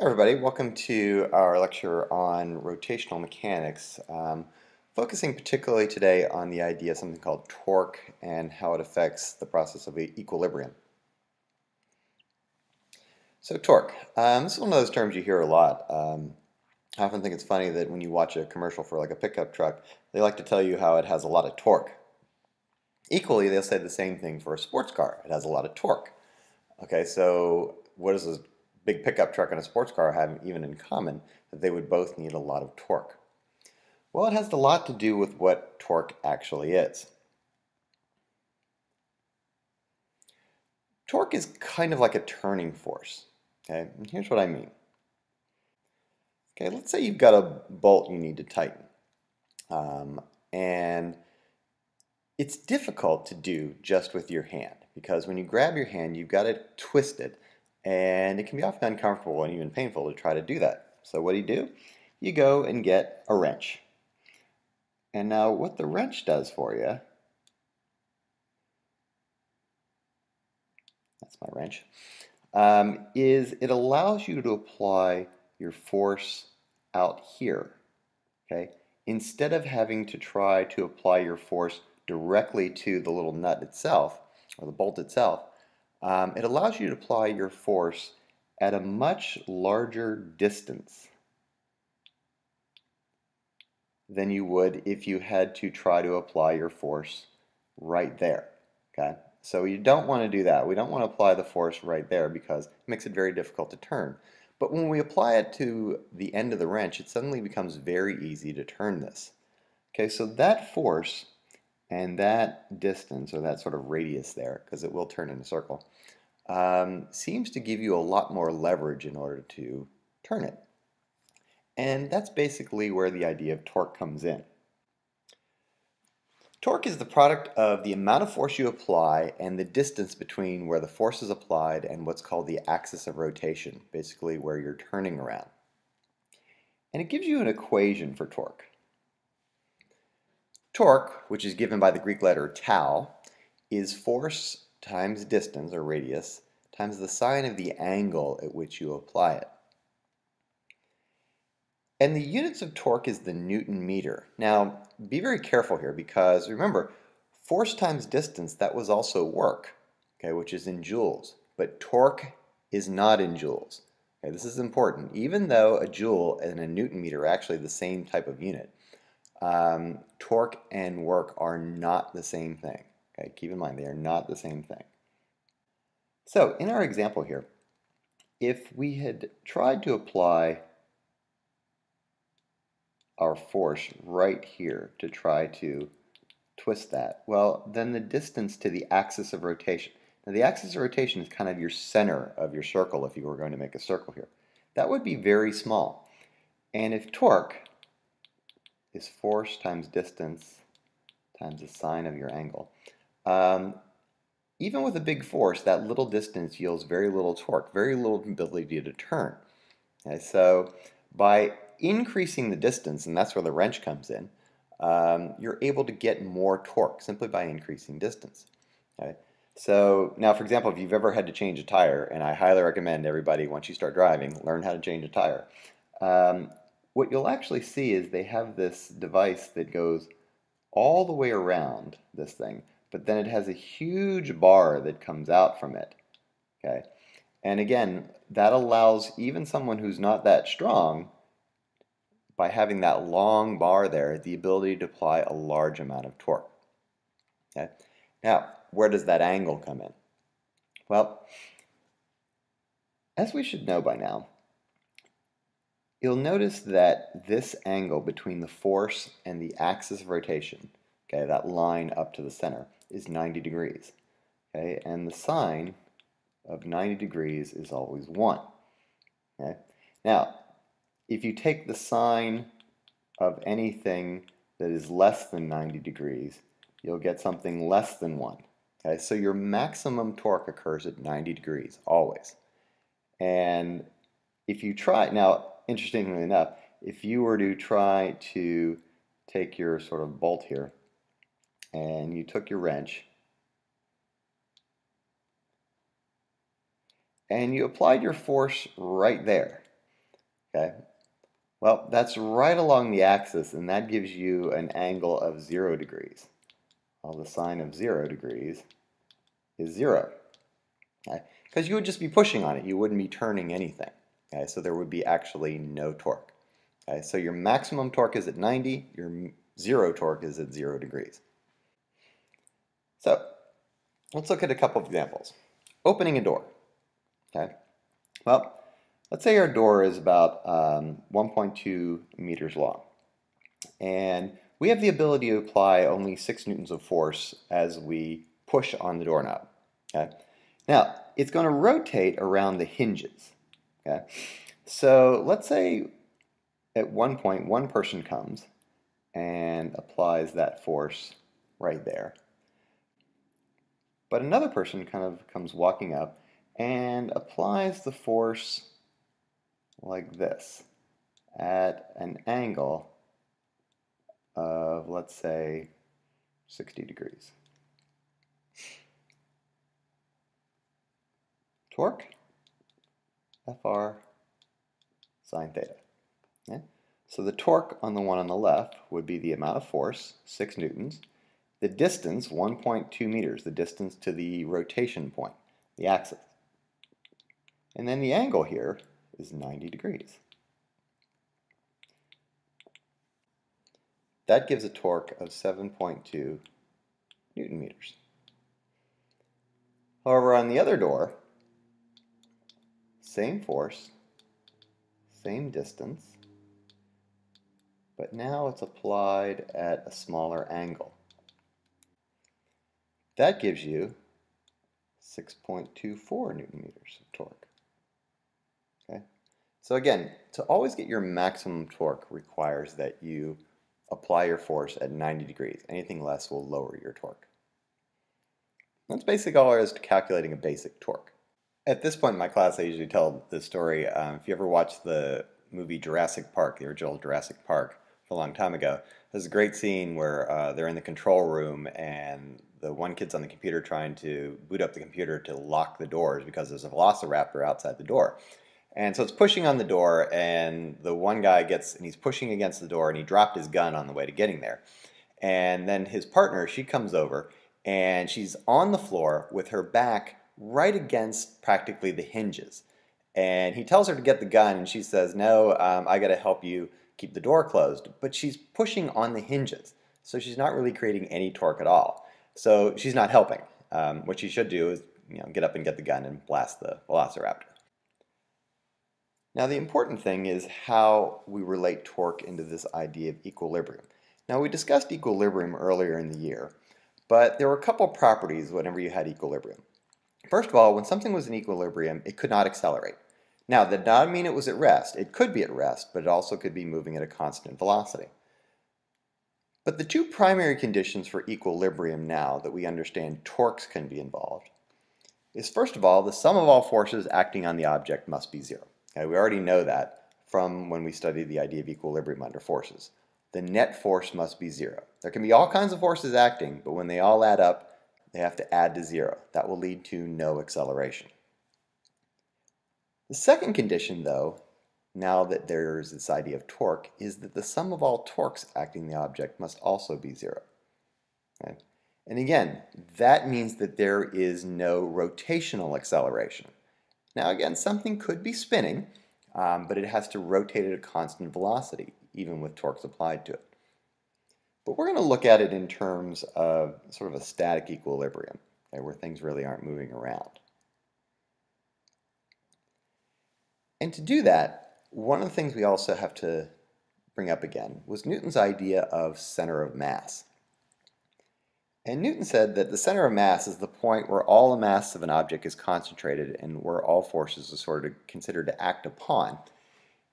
Hi everybody, welcome to our lecture on rotational mechanics, um, focusing particularly today on the idea of something called torque and how it affects the process of equilibrium. So torque, um, this is one of those terms you hear a lot. Um, I often think it's funny that when you watch a commercial for like a pickup truck, they like to tell you how it has a lot of torque. Equally, they'll say the same thing for a sports car. It has a lot of torque. Okay, so what does a big pickup truck and a sports car have even in common? That they would both need a lot of torque. Well, it has a lot to do with what torque actually is. Torque is kind of like a turning force. Okay, and here's what I mean. Okay, let's say you've got a bolt you need to tighten. Um, and it's difficult to do just with your hand because when you grab your hand, you've got it and it can be often uncomfortable and even painful to try to do that. So what do you do? You go and get a wrench. And now what the wrench does for you, that's my wrench, um, is it allows you to apply your force out here, okay? Instead of having to try to apply your force directly to the little nut itself, or the bolt itself, um, it allows you to apply your force at a much larger distance than you would if you had to try to apply your force right there. Okay, so you don't want to do that. We don't want to apply the force right there because it makes it very difficult to turn. But when we apply it to the end of the wrench, it suddenly becomes very easy to turn this. Okay, so that force and that distance, or that sort of radius there, because it will turn in a circle, um, seems to give you a lot more leverage in order to turn it. And that's basically where the idea of torque comes in. Torque is the product of the amount of force you apply and the distance between where the force is applied and what's called the axis of rotation, basically where you're turning around. And it gives you an equation for torque. Torque, which is given by the Greek letter tau, is force times distance, or radius, times the sine of the angle at which you apply it. And the units of torque is the Newton meter. Now, be very careful here because remember, force times distance, that was also work, okay, which is in joules. But torque is not in joules. Okay, this is important. Even though a joule and a Newton meter are actually the same type of unit, um, torque and work are not the same thing. Okay, keep in mind, they are not the same thing. So, in our example here, if we had tried to apply our force right here to try to twist that, well, then the distance to the axis of rotation. Now, the axis of rotation is kind of your center of your circle if you were going to make a circle here. That would be very small. And if torque is force times distance times the sine of your angle, um, even with a big force, that little distance yields very little torque, very little ability to turn. Okay, so by increasing the distance, and that's where the wrench comes in, um, you're able to get more torque simply by increasing distance. Okay? So now, for example, if you've ever had to change a tire, and I highly recommend everybody, once you start driving, learn how to change a tire. Um, what you'll actually see is they have this device that goes all the way around this thing, but then it has a huge bar that comes out from it. Okay, and again, that allows even someone who's not that strong by having that long bar there, the ability to apply a large amount of torque. Okay? Now, where does that angle come in? Well, as we should know by now, you'll notice that this angle between the force and the axis of rotation, okay, that line up to the center, is 90 degrees. Okay, and the sine of 90 degrees is always 1. Okay? Now, if you take the sine of anything that is less than 90 degrees, you'll get something less than 1. Okay, so your maximum torque occurs at 90 degrees, always. And if you try, now, interestingly enough, if you were to try to take your sort of bolt here, and you took your wrench, and you applied your force right there, Okay, well, that's right along the axis, and that gives you an angle of 0 degrees. Well, the sine of 0 degrees is 0. Okay? Because you would just be pushing on it. You wouldn't be turning anything. Okay? So there would be actually no torque. Okay? So your maximum torque is at 90. Your zero torque is at 0 degrees. So let's look at a couple of examples. Opening a door. Okay. Well, Let's say our door is about um, 1.2 meters long. And we have the ability to apply only 6 newtons of force as we push on the doorknob. Okay? Now, it's going to rotate around the hinges. Okay? So let's say at one point one person comes and applies that force right there. But another person kind of comes walking up and applies the force like this at an angle of, let's say, 60 degrees. Torque, Fr sine theta. Okay? So the torque on the one on the left would be the amount of force, 6 newtons, the distance, 1.2 meters, the distance to the rotation point, the axis. And then the angle here is 90 degrees. That gives a torque of 7.2 newton meters. However, on the other door, same force, same distance, but now it's applied at a smaller angle. That gives you 6.24 newton meters of torque. Okay? So again, to always get your maximum torque requires that you apply your force at 90 degrees. Anything less will lower your torque. That's basically all there is to calculating a basic torque. At this point in my class, I usually tell this story. Um, if you ever watched the movie Jurassic Park, the original Jurassic Park, a long time ago, there's a great scene where uh, they're in the control room and the one kid's on the computer trying to boot up the computer to lock the doors because there's a velociraptor outside the door. And so it's pushing on the door, and the one guy gets, and he's pushing against the door, and he dropped his gun on the way to getting there. And then his partner, she comes over, and she's on the floor with her back right against practically the hinges. And he tells her to get the gun, and she says, No, um, I got to help you keep the door closed. But she's pushing on the hinges, so she's not really creating any torque at all. So she's not helping. Um, what she should do is you know, get up and get the gun and blast the velociraptor. Now the important thing is how we relate torque into this idea of equilibrium. Now we discussed equilibrium earlier in the year, but there were a couple properties whenever you had equilibrium. First of all, when something was in equilibrium, it could not accelerate. Now, that did not mean it was at rest. It could be at rest, but it also could be moving at a constant velocity. But the two primary conditions for equilibrium now that we understand torques can be involved is first of all, the sum of all forces acting on the object must be zero. We already know that from when we studied the idea of equilibrium under forces. The net force must be zero. There can be all kinds of forces acting, but when they all add up, they have to add to zero. That will lead to no acceleration. The second condition, though, now that there's this idea of torque, is that the sum of all torques acting the object must also be zero. Okay? And again, that means that there is no rotational acceleration. Now again, something could be spinning, um, but it has to rotate at a constant velocity, even with torques applied to it. But we're going to look at it in terms of sort of a static equilibrium, okay, where things really aren't moving around. And to do that, one of the things we also have to bring up again was Newton's idea of center of mass. And Newton said that the center of mass is the point where all the mass of an object is concentrated and where all forces are sort of considered to act upon.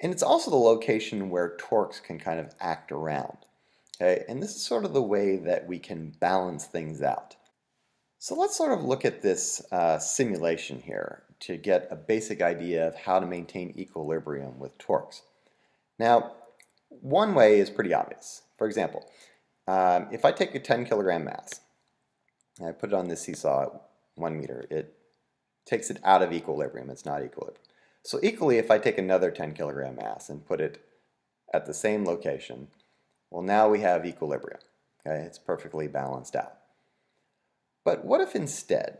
And it's also the location where torques can kind of act around. Okay? And this is sort of the way that we can balance things out. So let's sort of look at this uh, simulation here to get a basic idea of how to maintain equilibrium with torques. Now, one way is pretty obvious. For example, um, if I take a 10 kilogram mass and I put it on this seesaw at one meter. It takes it out of equilibrium. It's not equilibrium. So equally, if I take another 10 kilogram mass and put it at the same location, well now we have equilibrium. Okay, it's perfectly balanced out. But what if instead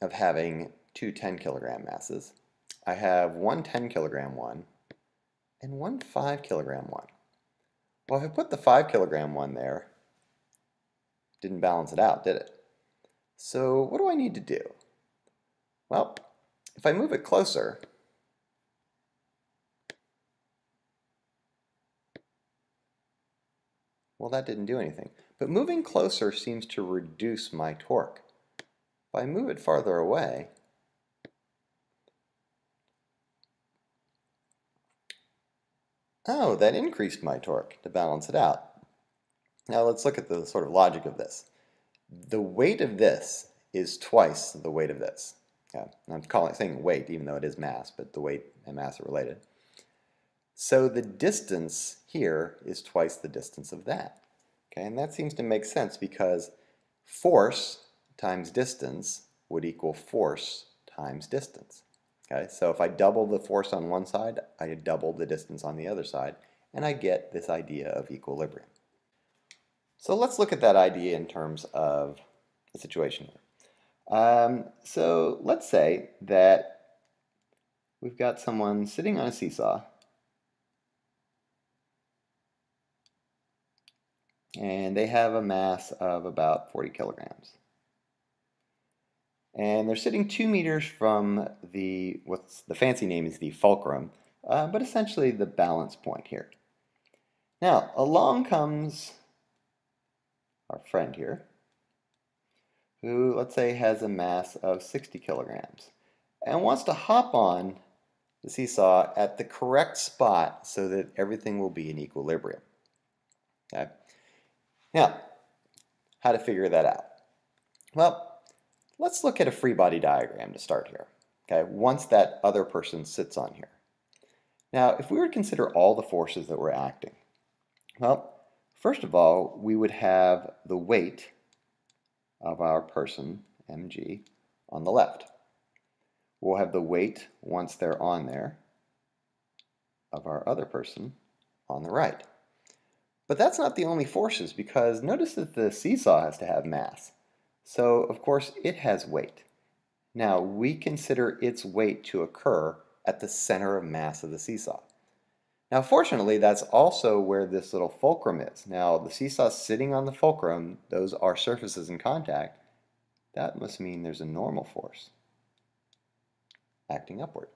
of having two 10 kilogram masses, I have one 10 kilogram one and one 5 kilogram one? Well, if I put the 5 kilogram one there, didn't balance it out, did it? So what do I need to do? Well, if I move it closer, well that didn't do anything. But moving closer seems to reduce my torque. If I move it farther away, oh, that increased my torque to balance it out. Now let's look at the sort of logic of this. The weight of this is twice the weight of this. I'm calling saying weight even though it is mass, but the weight and mass are related. So the distance here is twice the distance of that. Okay, and that seems to make sense because force times distance would equal force times distance. Okay, so if I double the force on one side, I double the distance on the other side, and I get this idea of equilibrium. So let's look at that idea in terms of the situation here. Um, so let's say that we've got someone sitting on a seesaw and they have a mass of about 40 kilograms. And they're sitting two meters from the, what's the fancy name is the fulcrum, uh, but essentially the balance point here. Now, along comes our friend here, who let's say has a mass of 60 kilograms and wants to hop on the seesaw at the correct spot so that everything will be in equilibrium. Okay? Now, how to figure that out? Well, let's look at a free body diagram to start here. Okay, once that other person sits on here. Now, if we were to consider all the forces that were acting, well, First of all, we would have the weight of our person, mg, on the left. We'll have the weight, once they're on there, of our other person on the right. But that's not the only forces because notice that the seesaw has to have mass. So of course it has weight. Now we consider its weight to occur at the center of mass of the seesaw. Now fortunately that's also where this little fulcrum is. Now the seesaw sitting on the fulcrum, those are surfaces in contact, that must mean there's a normal force acting upward.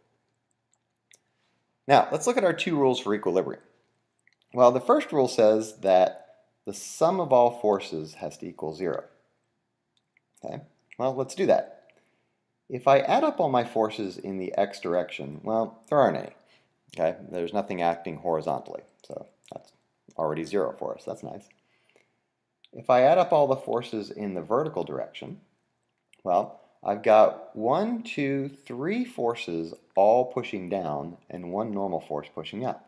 Now let's look at our two rules for equilibrium. Well the first rule says that the sum of all forces has to equal zero. Okay, well let's do that. If I add up all my forces in the x direction, well there aren't any. Okay, there's nothing acting horizontally, so that's already zero for us. That's nice. If I add up all the forces in the vertical direction, well, I've got one, two, three forces all pushing down and one normal force pushing up.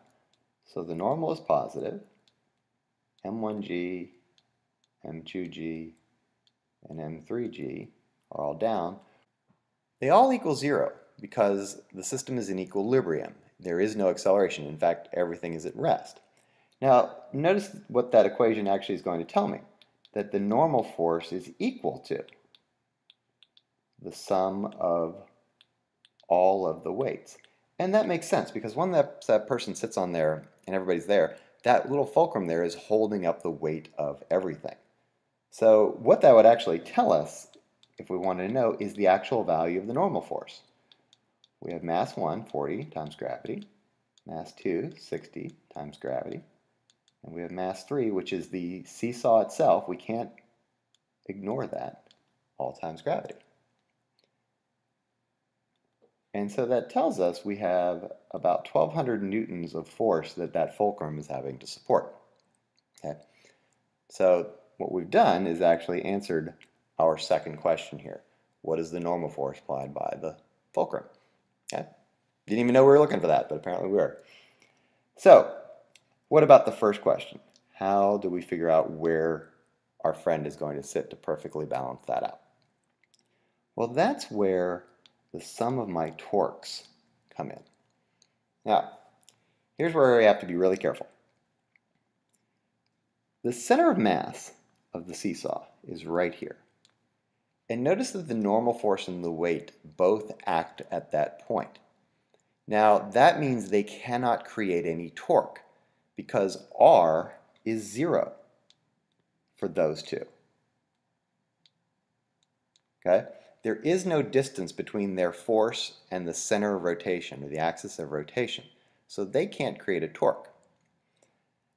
So the normal is positive, M1G, M2G, and M3G are all down. They all equal zero because the system is in equilibrium there is no acceleration. In fact, everything is at rest. Now, notice what that equation actually is going to tell me, that the normal force is equal to the sum of all of the weights. And that makes sense because when that, that person sits on there and everybody's there, that little fulcrum there is holding up the weight of everything. So what that would actually tell us, if we wanted to know, is the actual value of the normal force. We have mass 1, 40 times gravity, mass 2, 60 times gravity, and we have mass 3, which is the seesaw itself. We can't ignore that, all times gravity. And so that tells us we have about 1200 newtons of force that that fulcrum is having to support. Okay. So what we've done is actually answered our second question here. What is the normal force applied by the fulcrum? Okay. Didn't even know we were looking for that, but apparently we were. So, what about the first question? How do we figure out where our friend is going to sit to perfectly balance that out? Well, that's where the sum of my torques come in. Now, here's where we have to be really careful. The center of mass of the seesaw is right here. And notice that the normal force and the weight both act at that point. Now, that means they cannot create any torque because R is zero for those two. Okay? There is no distance between their force and the center of rotation, or the axis of rotation, so they can't create a torque.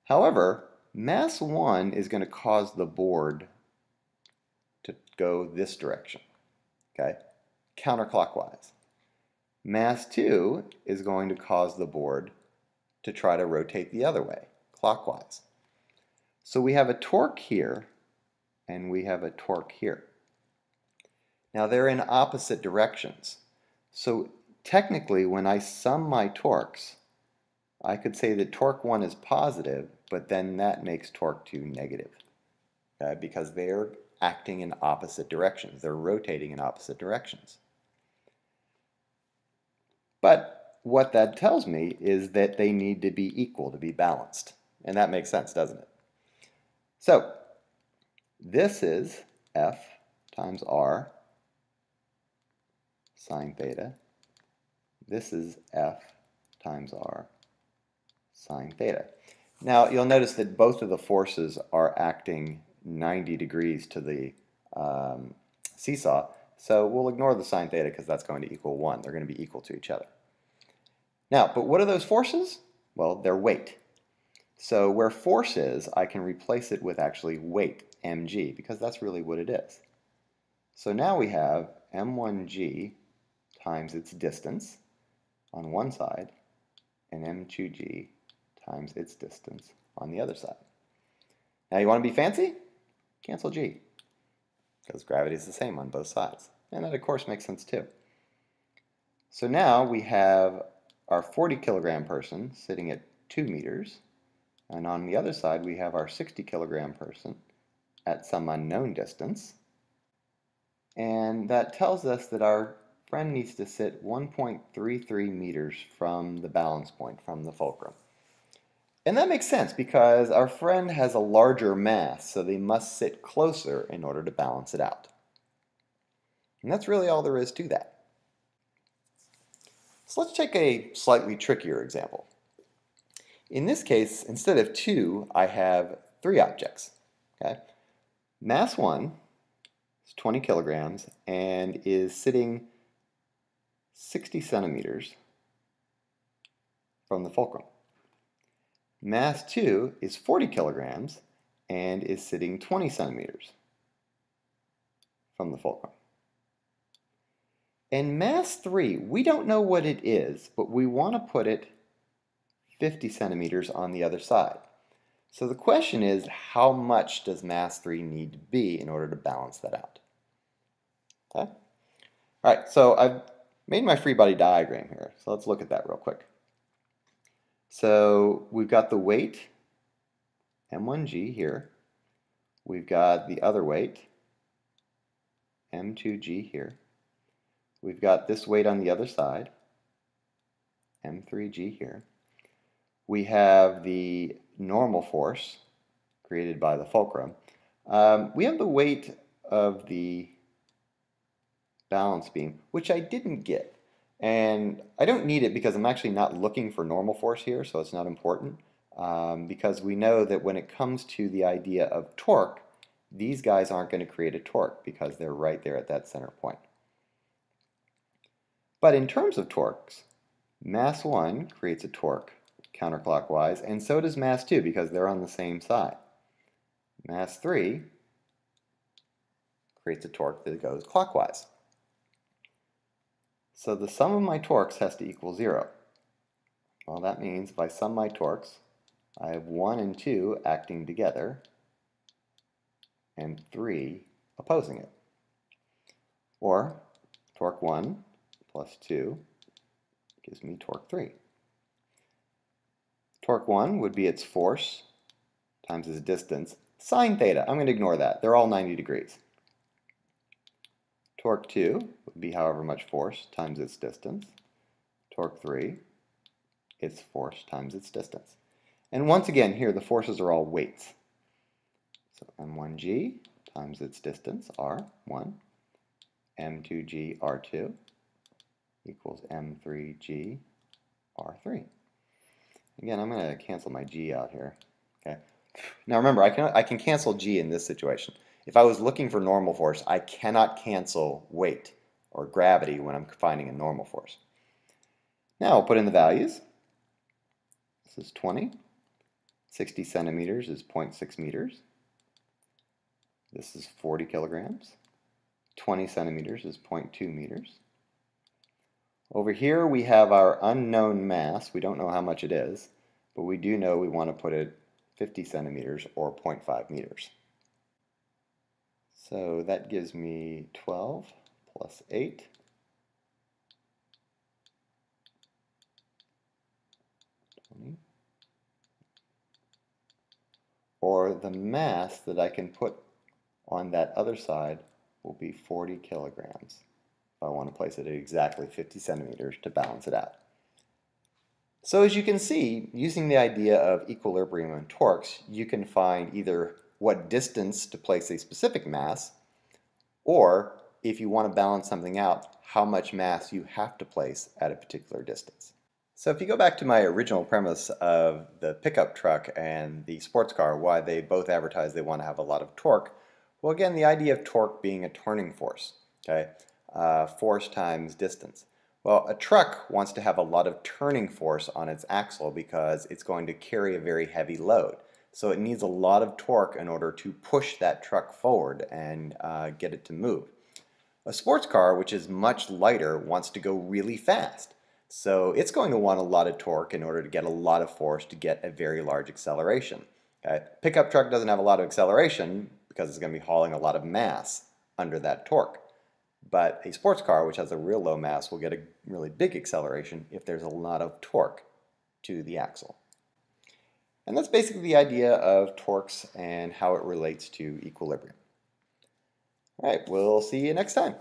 However, mass 1 is going to cause the board to go this direction, okay, counterclockwise. Mass 2 is going to cause the board to try to rotate the other way, clockwise. So we have a torque here, and we have a torque here. Now they're in opposite directions. So technically when I sum my torques, I could say that torque 1 is positive, but then that makes torque 2 negative. Okay? Because they're acting in opposite directions. They're rotating in opposite directions. But what that tells me is that they need to be equal to be balanced. And that makes sense, doesn't it? So, this is F times R sine theta. This is F times R sine theta. Now you'll notice that both of the forces are acting 90 degrees to the um, seesaw, so we'll ignore the sine theta because that's going to equal 1. They're going to be equal to each other. Now, but what are those forces? Well, they're weight. So where force is, I can replace it with actually weight, mg, because that's really what it is. So now we have m1g times its distance on one side and m2g times its distance on the other side. Now you want to be fancy? Cancel g, because gravity is the same on both sides. And that of course makes sense too. So now we have our 40 kilogram person sitting at 2 meters, and on the other side we have our 60 kilogram person at some unknown distance. And that tells us that our friend needs to sit 1.33 meters from the balance point, from the fulcrum. And that makes sense because our friend has a larger mass, so they must sit closer in order to balance it out. And that's really all there is to that. So let's take a slightly trickier example. In this case, instead of two, I have three objects. Okay? Mass 1 is 20 kilograms and is sitting 60 centimeters from the fulcrum. Mass 2 is 40 kilograms and is sitting 20 centimeters from the fulcrum. And mass 3, we don't know what it is, but we want to put it 50 centimeters on the other side. So the question is, how much does mass 3 need to be in order to balance that out? Okay? All right, so I've made my free body diagram here. So let's look at that real quick. So we've got the weight, M1G here. We've got the other weight, M2G here. We've got this weight on the other side, M3G here. We have the normal force created by the fulcrum. Um, we have the weight of the balance beam, which I didn't get. And I don't need it because I'm actually not looking for normal force here, so it's not important. Um, because we know that when it comes to the idea of torque, these guys aren't going to create a torque because they're right there at that center point. But in terms of torques, mass 1 creates a torque counterclockwise, and so does mass 2 because they're on the same side. Mass 3 creates a torque that goes clockwise. So the sum of my torques has to equal 0. Well, that means if I sum my torques, I have 1 and 2 acting together, and 3 opposing it. Or torque 1 plus 2 gives me torque 3. Torque 1 would be its force times its distance. Sine theta, I'm going to ignore that. They're all 90 degrees. Torque 2 would be however much force times its distance. torque 3, its force times its distance. And once again, here the forces are all weights. So m1g times its distance, r1, m2g, r2, equals m3g, r3. Again, I'm going to cancel my g out here. Okay. Now remember, I can, I can cancel g in this situation. If I was looking for normal force, I cannot cancel weight or gravity when I'm finding a normal force. Now I'll put in the values. This is 20. 60 centimeters is 0.6 meters. This is 40 kilograms. 20 centimeters is 0.2 meters. Over here we have our unknown mass. We don't know how much it is, but we do know we want to put it 50 centimeters or 0.5 meters. So that gives me 12 plus 8 or the mass that I can put on that other side will be 40 kilograms. I want to place it at exactly 50 centimeters to balance it out. So as you can see, using the idea of equilibrium and torques, you can find either what distance to place a specific mass, or if you want to balance something out, how much mass you have to place at a particular distance. So if you go back to my original premise of the pickup truck and the sports car, why they both advertise they want to have a lot of torque, well again, the idea of torque being a turning force. Okay, uh, force times distance. Well, a truck wants to have a lot of turning force on its axle because it's going to carry a very heavy load. So it needs a lot of torque in order to push that truck forward and uh, get it to move. A sports car, which is much lighter, wants to go really fast. So it's going to want a lot of torque in order to get a lot of force to get a very large acceleration. Okay? Pickup truck doesn't have a lot of acceleration because it's going to be hauling a lot of mass under that torque. But a sports car, which has a real low mass, will get a really big acceleration if there's a lot of torque to the axle. And that's basically the idea of torques and how it relates to equilibrium. All right, we'll see you next time.